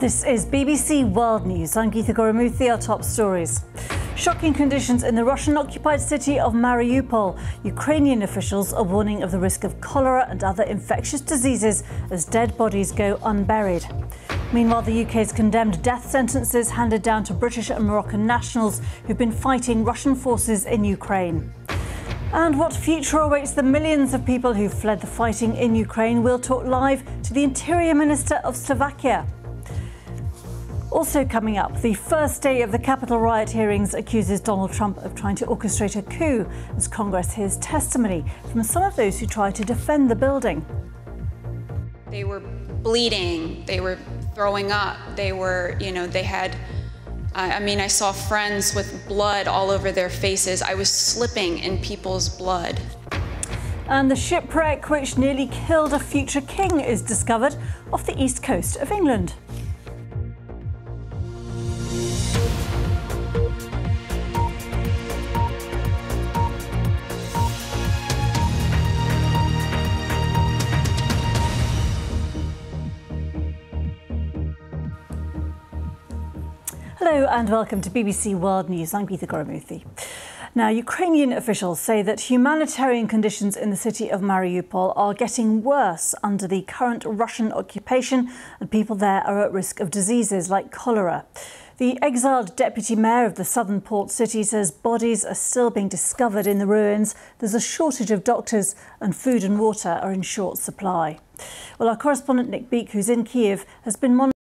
This is BBC World News. I'm Geeta Guru-Murthy. Our top stories. Shocking conditions in the Russian occupied city of Mariupol. Ukrainian officials are warning of the risk of cholera and other infectious diseases as dead bodies go unburied. Meanwhile, the UK has condemned death sentences handed down to British and Moroccan nationals who've been fighting Russian forces in Ukraine. And what future awaits the millions of people who fled the fighting in Ukraine? We'll talk live to the Interior Minister of Slovakia. Also coming up, the first day of the Capitol riot hearings accuses Donald Trump of trying to orchestrate a coup as Congress hears testimony from some of those who tried to defend the building. They were bleeding, they were throwing up, they were, you know, they had. I mean, I saw friends with blood all over their faces. I was slipping in people's blood. And the shipwreck which nearly killed a future king is discovered off the east coast of England. Hello and welcome to BBC World News. I'm Geeta Guru-Murthy. Now, Ukrainian officials say that humanitarian conditions in the city of Mariupol are getting worse under the current Russian occupation, and people there are at risk of diseases like cholera. The exiled deputy mayor of the southern port city says bodies are still being discovered in the ruins. There's a shortage of doctors, and food and water are in short supply. Well, our correspondent Nick Beake, who's in Kiev, has been monitoring.